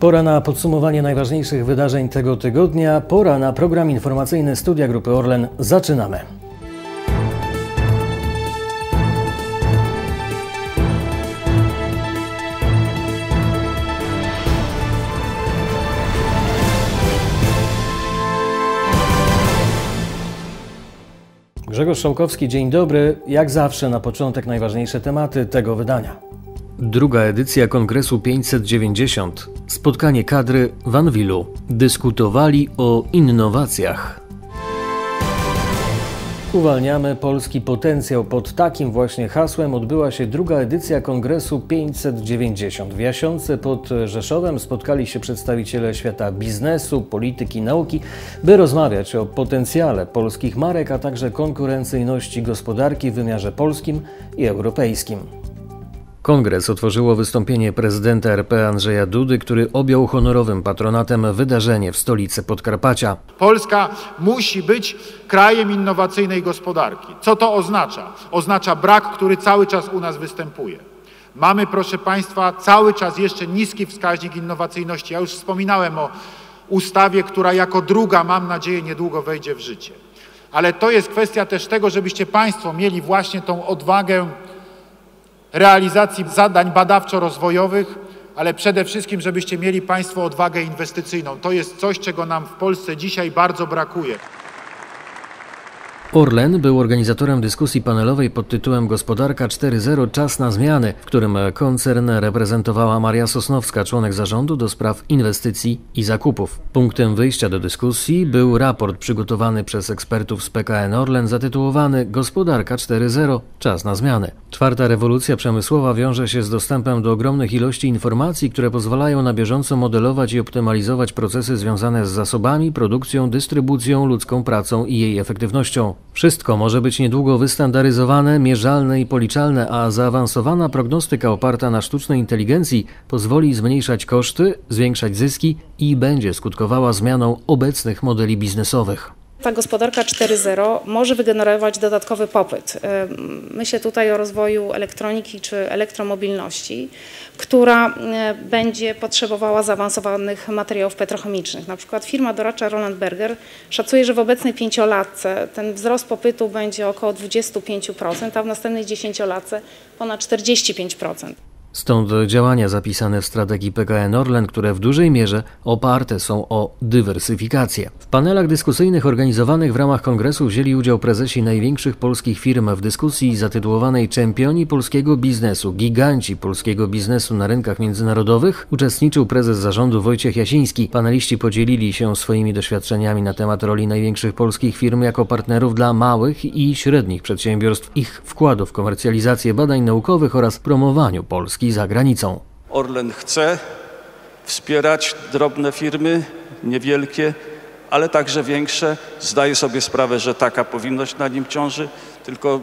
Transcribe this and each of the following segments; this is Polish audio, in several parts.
Pora na podsumowanie najważniejszych wydarzeń tego tygodnia. Pora na program informacyjny Studia Grupy Orlen. Zaczynamy. Grzegorz Szałkowski, dzień dobry. Jak zawsze na początek najważniejsze tematy tego wydania. Druga edycja Kongresu 590. Spotkanie kadry w Anwilu. Dyskutowali o innowacjach. Uwalniamy polski potencjał. Pod takim właśnie hasłem odbyła się druga edycja Kongresu 590. W Jasiące pod Rzeszowem spotkali się przedstawiciele świata biznesu, polityki, nauki, by rozmawiać o potencjale polskich marek, a także konkurencyjności gospodarki w wymiarze polskim i europejskim. Kongres otworzyło wystąpienie prezydenta RP Andrzeja Dudy, który objął honorowym patronatem wydarzenie w stolicy Podkarpacia. Polska musi być krajem innowacyjnej gospodarki. Co to oznacza? Oznacza brak, który cały czas u nas występuje. Mamy, proszę Państwa, cały czas jeszcze niski wskaźnik innowacyjności. Ja już wspominałem o ustawie, która jako druga, mam nadzieję, niedługo wejdzie w życie. Ale to jest kwestia też tego, żebyście Państwo mieli właśnie tą odwagę realizacji zadań badawczo-rozwojowych, ale przede wszystkim, żebyście mieli Państwo odwagę inwestycyjną. To jest coś, czego nam w Polsce dzisiaj bardzo brakuje. Orlen był organizatorem dyskusji panelowej pod tytułem Gospodarka 4.0 Czas na zmiany, w którym koncern reprezentowała Maria Sosnowska, członek zarządu do spraw inwestycji i zakupów. Punktem wyjścia do dyskusji był raport przygotowany przez ekspertów z PKN Orlen zatytułowany Gospodarka 4.0 Czas na zmiany. Czwarta rewolucja przemysłowa wiąże się z dostępem do ogromnych ilości informacji, które pozwalają na bieżąco modelować i optymalizować procesy związane z zasobami, produkcją, dystrybucją, ludzką pracą i jej efektywnością. Wszystko może być niedługo wystandaryzowane, mierzalne i policzalne, a zaawansowana prognostyka oparta na sztucznej inteligencji pozwoli zmniejszać koszty, zwiększać zyski i będzie skutkowała zmianą obecnych modeli biznesowych ta gospodarka 4.0 może wygenerować dodatkowy popyt. Myślę tutaj o rozwoju elektroniki czy elektromobilności, która będzie potrzebowała zaawansowanych materiałów petrochemicznych. Na przykład firma doradcza Roland Berger szacuje, że w obecnej pięciolatce ten wzrost popytu będzie około 25%, a w następnej dziesięciolatce ponad 45%. Stąd działania zapisane w strategii PKN Orlen, które w dużej mierze oparte są o dywersyfikację. W panelach dyskusyjnych organizowanych w ramach kongresu wzięli udział prezesi największych polskich firm w dyskusji zatytułowanej Czempioni polskiego biznesu, giganci polskiego biznesu na rynkach międzynarodowych. Uczestniczył prezes zarządu Wojciech Jasiński. Paneliści podzielili się swoimi doświadczeniami na temat roli największych polskich firm jako partnerów dla małych i średnich przedsiębiorstw, ich wkładu w komercjalizację badań naukowych oraz promowaniu Polski za granicą. Orlen chce wspierać drobne firmy, niewielkie, ale także większe. Zdaje sobie sprawę, że taka powinność na nim ciąży, tylko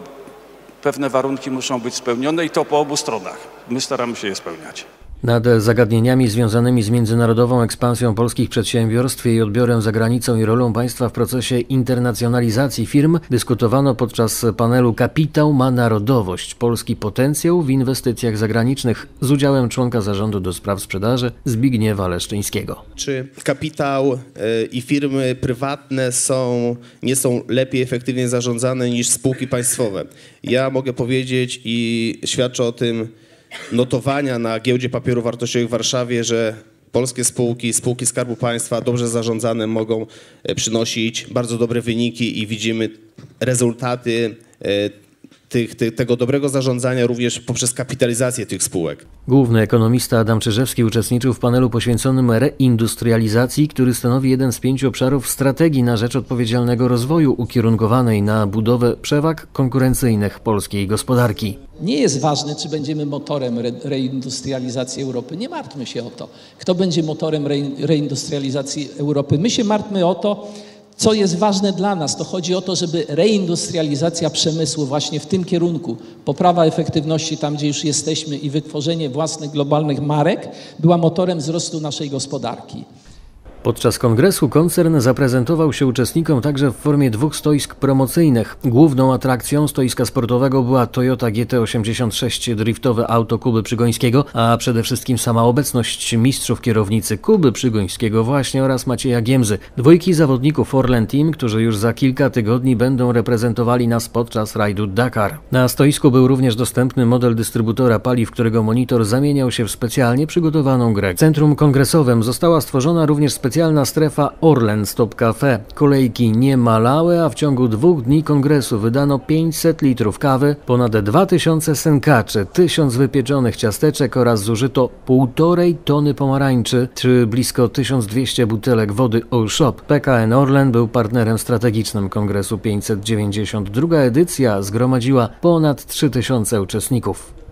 pewne warunki muszą być spełnione i to po obu stronach. My staramy się je spełniać. Nad zagadnieniami związanymi z międzynarodową ekspansją polskich przedsiębiorstw, jej odbiorem za granicą i rolą państwa w procesie internacjonalizacji firm dyskutowano podczas panelu Kapitał ma narodowość polski potencjał w inwestycjach zagranicznych z udziałem członka zarządu do spraw sprzedaży Zbigniewa Leszczyńskiego. Czy kapitał e, i firmy prywatne są, nie są lepiej efektywnie zarządzane niż spółki państwowe? Ja mogę powiedzieć i świadczę o tym notowania na giełdzie papierów wartościowych w Warszawie, że polskie spółki, spółki Skarbu Państwa dobrze zarządzane mogą e, przynosić bardzo dobre wyniki i widzimy rezultaty e, tych, tych, tego dobrego zarządzania również poprzez kapitalizację tych spółek. Główny ekonomista Adam Czyżewski uczestniczył w panelu poświęconym reindustrializacji, który stanowi jeden z pięciu obszarów strategii na rzecz odpowiedzialnego rozwoju ukierunkowanej na budowę przewag konkurencyjnych polskiej gospodarki. Nie jest ważne, czy będziemy motorem re reindustrializacji Europy. Nie martwmy się o to. Kto będzie motorem re reindustrializacji Europy? My się martwmy o to, co jest ważne dla nas, to chodzi o to, żeby reindustrializacja przemysłu właśnie w tym kierunku, poprawa efektywności tam, gdzie już jesteśmy i wytworzenie własnych globalnych marek była motorem wzrostu naszej gospodarki. Podczas kongresu koncern zaprezentował się uczestnikom także w formie dwóch stoisk promocyjnych. Główną atrakcją stoiska sportowego była Toyota GT86 driftowe auto Kuby Przygońskiego, a przede wszystkim sama obecność mistrzów kierownicy Kuby Przygońskiego właśnie oraz Macieja Giemzy, dwójki zawodników Orlen Team, którzy już za kilka tygodni będą reprezentowali nas podczas rajdu Dakar. Na stoisku był również dostępny model dystrybutora paliw, którego monitor zamieniał się w specjalnie przygotowaną grę. W centrum kongresowym została stworzona również specjalna specjalna strefa Orlen Stop Cafe. Kolejki nie malały, a w ciągu dwóch dni kongresu wydano 500 litrów kawy, ponad 2000 sękaczy, 1000 wypieczonych ciasteczek oraz zużyto 1,5 tony pomarańczy, czy blisko 1200 butelek wody All Shop. PKN Orlen był partnerem strategicznym kongresu 592. edycja zgromadziła ponad 3000 uczestników.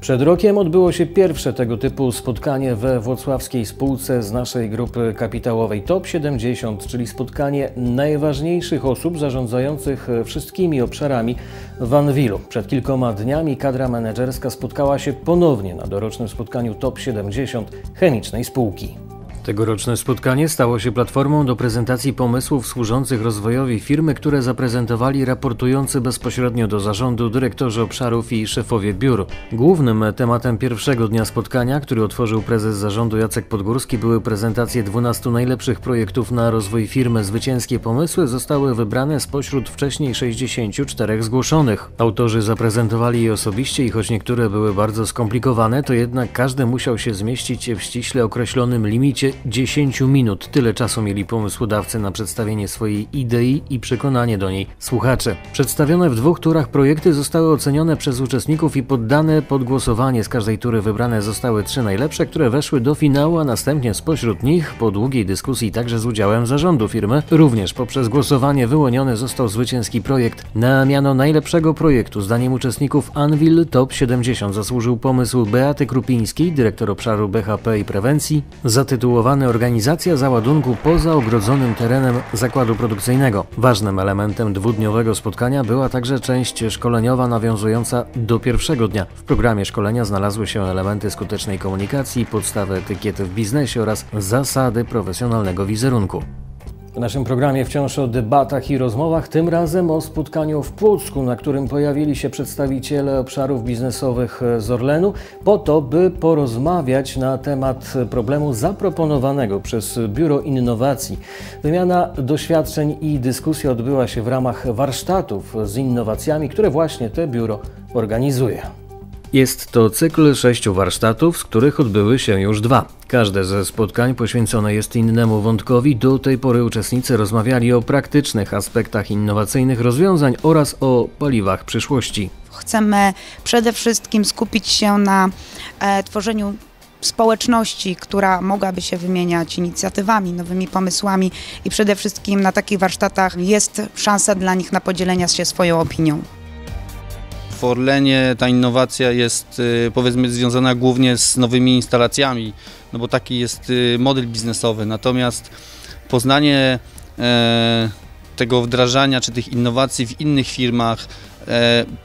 Przed rokiem odbyło się pierwsze tego typu spotkanie we włocławskiej spółce z naszej grupy kapitałowej Top 70, czyli spotkanie najważniejszych osób zarządzających wszystkimi obszarami w Anwilu. Przed kilkoma dniami kadra menedżerska spotkała się ponownie na dorocznym spotkaniu Top 70 chemicznej spółki. Tegoroczne spotkanie stało się platformą do prezentacji pomysłów służących rozwojowi firmy, które zaprezentowali raportujący bezpośrednio do zarządu dyrektorzy obszarów i szefowie biur. Głównym tematem pierwszego dnia spotkania, który otworzył prezes zarządu Jacek Podgórski, były prezentacje 12 najlepszych projektów na rozwój firmy. Zwycięskie pomysły zostały wybrane spośród wcześniej 64 zgłoszonych. Autorzy zaprezentowali je osobiście i choć niektóre były bardzo skomplikowane, to jednak każdy musiał się zmieścić w ściśle określonym limicie 10 minut. Tyle czasu mieli pomysłodawcy na przedstawienie swojej idei i przekonanie do niej słuchaczy. Przedstawione w dwóch turach projekty zostały ocenione przez uczestników i poddane pod głosowanie. Z każdej tury wybrane zostały trzy najlepsze, które weszły do finału, a następnie spośród nich, po długiej dyskusji także z udziałem zarządu firmy, również poprzez głosowanie wyłoniony został zwycięski projekt. Na miano najlepszego projektu zdaniem uczestników Anvil Top 70 zasłużył pomysł Beaty Krupińskiej, dyrektor obszaru BHP i prewencji, zatytułowany organizacja załadunku poza ogrodzonym terenem zakładu produkcyjnego. Ważnym elementem dwudniowego spotkania była także część szkoleniowa nawiązująca do pierwszego dnia. W programie szkolenia znalazły się elementy skutecznej komunikacji, podstawy etykiety w biznesie oraz zasady profesjonalnego wizerunku. W naszym programie wciąż o debatach i rozmowach, tym razem o spotkaniu w Płocku, na którym pojawili się przedstawiciele obszarów biznesowych z Orlenu, po to, by porozmawiać na temat problemu zaproponowanego przez Biuro Innowacji. Wymiana doświadczeń i dyskusja odbyła się w ramach warsztatów z innowacjami, które właśnie te biuro organizuje. Jest to cykl sześciu warsztatów, z których odbyły się już dwa. Każde ze spotkań poświęcone jest innemu wątkowi. Do tej pory uczestnicy rozmawiali o praktycznych aspektach innowacyjnych rozwiązań oraz o paliwach przyszłości. Chcemy przede wszystkim skupić się na e, tworzeniu społeczności, która mogłaby się wymieniać inicjatywami, nowymi pomysłami i przede wszystkim na takich warsztatach jest szansa dla nich na podzielenie się swoją opinią. W Orlenie ta innowacja jest y, powiedzmy związana głównie z nowymi instalacjami, no bo taki jest y, model biznesowy. Natomiast poznanie e, tego wdrażania czy tych innowacji w innych firmach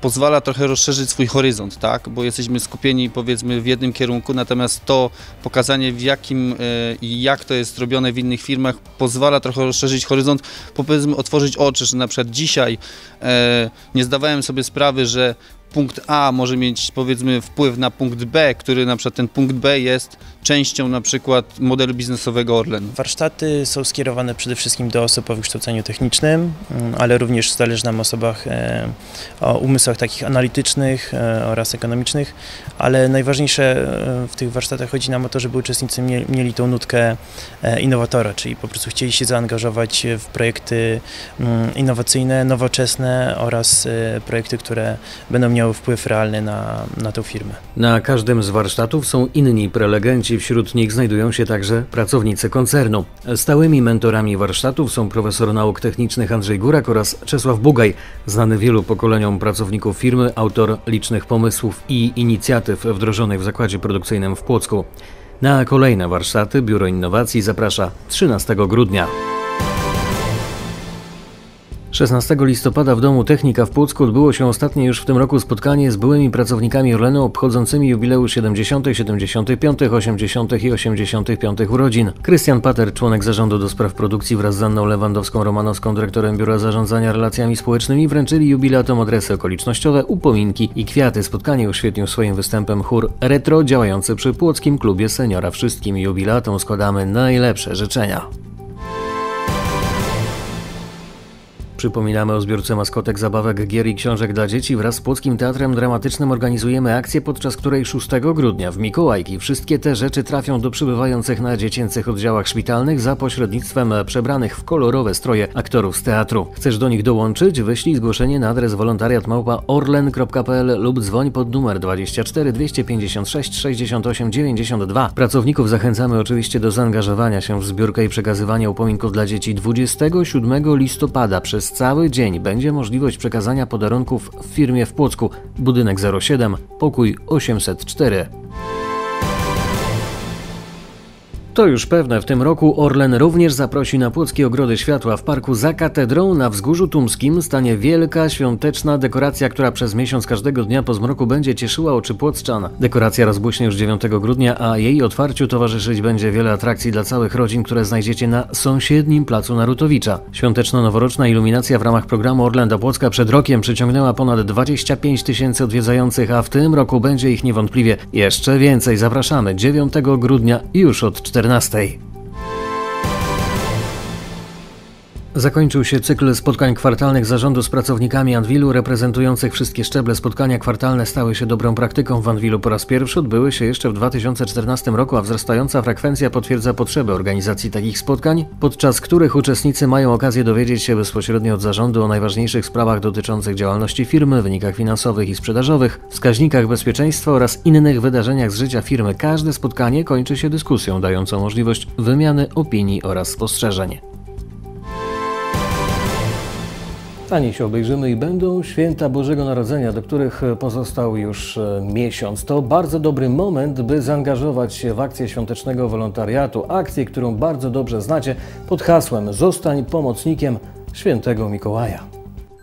pozwala trochę rozszerzyć swój horyzont, tak? bo jesteśmy skupieni powiedzmy w jednym kierunku, natomiast to pokazanie w jakim e, i jak to jest robione w innych firmach pozwala trochę rozszerzyć horyzont, powiedzmy otworzyć oczy, że na przykład dzisiaj e, nie zdawałem sobie sprawy, że punkt A może mieć powiedzmy wpływ na punkt B, który na przykład ten punkt B jest częścią na przykład modelu biznesowego Orlen. Warsztaty są skierowane przede wszystkim do osób o wykształceniu technicznym, mm, ale również zależy nam osobach e, o umysłach takich analitycznych e, oraz ekonomicznych, ale najważniejsze e, w tych warsztatach chodzi nam o to, żeby uczestnicy mieli tą nutkę innowatora, czyli po prostu chcieli się zaangażować w projekty mm, innowacyjne, nowoczesne oraz projekty, które będą miały wpływ realny na, na tę firmę. Na każdym z warsztatów są inni prelegenci wśród nich znajdują się także pracownicy koncernu. Stałymi mentorami warsztatów są profesor nauk technicznych Andrzej Górak oraz Czesław Bugaj, znany wielu pokoleniom pracowników firmy, autor licznych pomysłów i inicjatyw wdrożonych w zakładzie produkcyjnym w Płocku. Na kolejne warsztaty Biuro Innowacji zaprasza 13 grudnia. 16 listopada w Domu Technika w Płocku odbyło się ostatnie już w tym roku spotkanie z byłymi pracownikami Orlenu obchodzącymi jubileusz 70., 75., 80. i 85 urodzin. Krystian Pater, członek zarządu do spraw produkcji wraz z Anną Lewandowską-Romanowską, dyrektorem Biura Zarządzania Relacjami Społecznymi wręczyli jubilatom adresy okolicznościowe, upominki i kwiaty. Spotkanie uświetnił swoim występem chór Retro działający przy Płockim Klubie Seniora. Wszystkim jubilatom składamy najlepsze życzenia. Przypominamy o zbiórce maskotek, zabawek, gier i książek dla dzieci. Wraz z Płockim Teatrem Dramatycznym organizujemy akcję, podczas której 6 grudnia w Mikołajki wszystkie te rzeczy trafią do przybywających na dziecięcych oddziałach szpitalnych za pośrednictwem przebranych w kolorowe stroje aktorów z teatru. Chcesz do nich dołączyć? Wyślij zgłoszenie na adres wolontariat.orlen.pl lub dzwoń pod numer 24 256 68 92. Pracowników zachęcamy oczywiście do zaangażowania się w zbiórkę i przekazywania upominków dla dzieci 27 listopada przez cały dzień będzie możliwość przekazania podarunków w firmie w Płocku, budynek 07, pokój 804. To już pewne, w tym roku Orlen również zaprosi na Płockie Ogrody Światła w parku za katedrą na Wzgórzu Tumskim stanie wielka świąteczna dekoracja, która przez miesiąc każdego dnia po zmroku będzie cieszyła oczy płoccczan. Dekoracja rozbuśnie już 9 grudnia, a jej otwarciu towarzyszyć będzie wiele atrakcji dla całych rodzin, które znajdziecie na sąsiednim placu Narutowicza. Świąteczno-noworoczna iluminacja w ramach programu Orlen do Płocka przed rokiem przyciągnęła ponad 25 tysięcy odwiedzających, a w tym roku będzie ich niewątpliwie jeszcze więcej. Zapraszamy 9 grudnia już od 14 14. Zakończył się cykl spotkań kwartalnych zarządu z pracownikami Anwilu reprezentujących wszystkie szczeble. Spotkania kwartalne stały się dobrą praktyką w Anwilu po raz pierwszy, odbyły się jeszcze w 2014 roku, a wzrastająca frekwencja potwierdza potrzebę organizacji takich spotkań, podczas których uczestnicy mają okazję dowiedzieć się bezpośrednio od zarządu o najważniejszych sprawach dotyczących działalności firmy, wynikach finansowych i sprzedażowych, wskaźnikach bezpieczeństwa oraz innych wydarzeniach z życia firmy. Każde spotkanie kończy się dyskusją dającą możliwość wymiany opinii oraz spostrzeżeń. Taniej się obejrzymy i będą święta Bożego Narodzenia, do których pozostał już e, miesiąc. To bardzo dobry moment, by zaangażować się w akcję świątecznego wolontariatu. Akcję, którą bardzo dobrze znacie pod hasłem Zostań pomocnikiem świętego Mikołaja.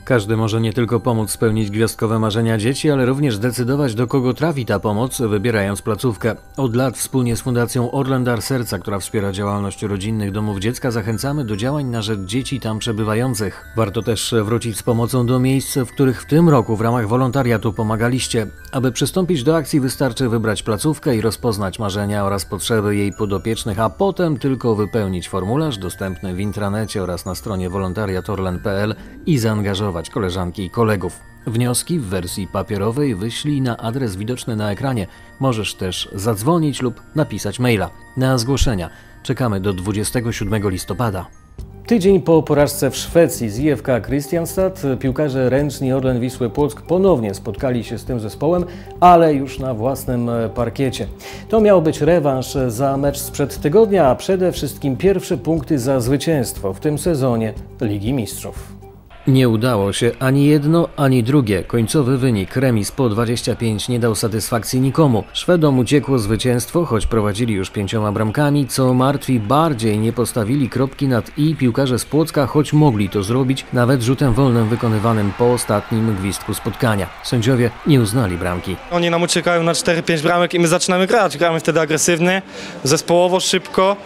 Każdy może nie tylko pomóc spełnić gwiazdkowe marzenia dzieci, ale również decydować, do kogo trafi ta pomoc, wybierając placówkę. Od lat wspólnie z Fundacją Orlandar Serca, która wspiera działalność rodzinnych domów dziecka, zachęcamy do działań na rzecz dzieci tam przebywających. Warto też wrócić z pomocą do miejsc, w których w tym roku w ramach wolontariatu pomagaliście. Aby przystąpić do akcji wystarczy wybrać placówkę i rozpoznać marzenia oraz potrzeby jej podopiecznych, a potem tylko wypełnić formularz dostępny w intranecie oraz na stronie wolontariatorlen.pl i zaangażować koleżanki i kolegów. Wnioski w wersji papierowej wyślij na adres widoczny na ekranie. Możesz też zadzwonić lub napisać maila. Na zgłoszenia czekamy do 27 listopada. Tydzień po porażce w Szwecji z IFK Kristianstad piłkarze ręczni Orlen Wisły Płock ponownie spotkali się z tym zespołem, ale już na własnym parkiecie. To miał być rewanż za mecz sprzed tygodnia, a przede wszystkim pierwsze punkty za zwycięstwo w tym sezonie Ligi Mistrzów. Nie udało się ani jedno, ani drugie. Końcowy wynik remis po 25 nie dał satysfakcji nikomu. Szwedom uciekło zwycięstwo, choć prowadzili już pięcioma bramkami, co martwi bardziej nie postawili kropki nad i piłkarze z Płocka, choć mogli to zrobić nawet rzutem wolnym wykonywanym po ostatnim gwizdku spotkania. Sędziowie nie uznali bramki. Oni nam uciekają na 4-5 bramek i my zaczynamy grać. Gramy wtedy agresywnie, zespołowo, szybko.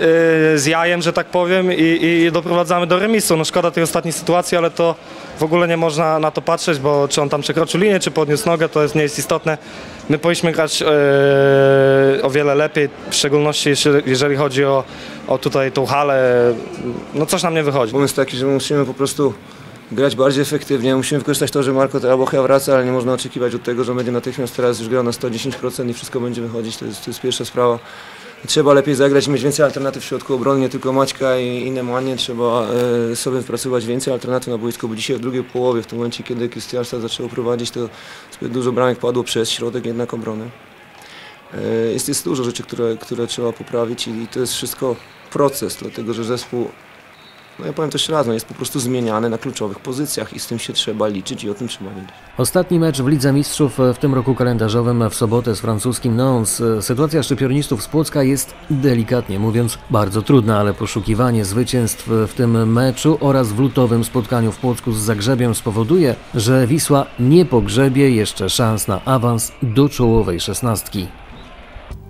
Y, z jajem, że tak powiem i, i doprowadzamy do remisu. No szkoda tej ostatniej sytuacji, ale to w ogóle nie można na to patrzeć, bo czy on tam przekroczył linię, czy podniósł nogę, to jest, nie jest istotne. My powinniśmy grać yy, o wiele lepiej, w szczególności jeżeli chodzi o, o tutaj tą halę. No coś nam nie wychodzi. Pomysł taki, że musimy po prostu grać bardziej efektywnie. Musimy wykorzystać to, że Marko Terabocha wraca, ale nie można oczekiwać od tego, że będzie natychmiast teraz już grał na 110% i wszystko będzie wychodzić. To jest, to jest pierwsza sprawa trzeba lepiej zagrać mieć więcej alternatyw w środku obrony, nie tylko Maćka i inne Manie, trzeba e, sobie wypracować więcej alternatyw na boisku, bo dzisiaj w drugiej połowie, w tym momencie, kiedy Krystianstad zaczęło prowadzić, to zbyt dużo bramek padło przez środek jednak obrony. E, jest, jest dużo rzeczy, które, które trzeba poprawić i, i to jest wszystko proces, dlatego że zespół no ja powiem to jeszcze raz, no jest po prostu zmieniany na kluczowych pozycjach i z tym się trzeba liczyć i o tym trzeba wiedzieć. Ostatni mecz w Lidze Mistrzów w tym roku kalendarzowym w sobotę z francuskim Nons. Sytuacja szczypiornistów z Płocka jest delikatnie mówiąc bardzo trudna, ale poszukiwanie zwycięstw w tym meczu oraz w lutowym spotkaniu w Płocku z Zagrzebiem spowoduje, że Wisła nie pogrzebie jeszcze szans na awans do czołowej szesnastki.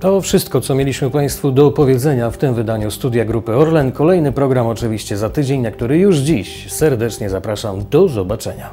To wszystko, co mieliśmy Państwu do opowiedzenia w tym wydaniu Studia Grupy Orlen. Kolejny program oczywiście za tydzień, na który już dziś serdecznie zapraszam. Do zobaczenia.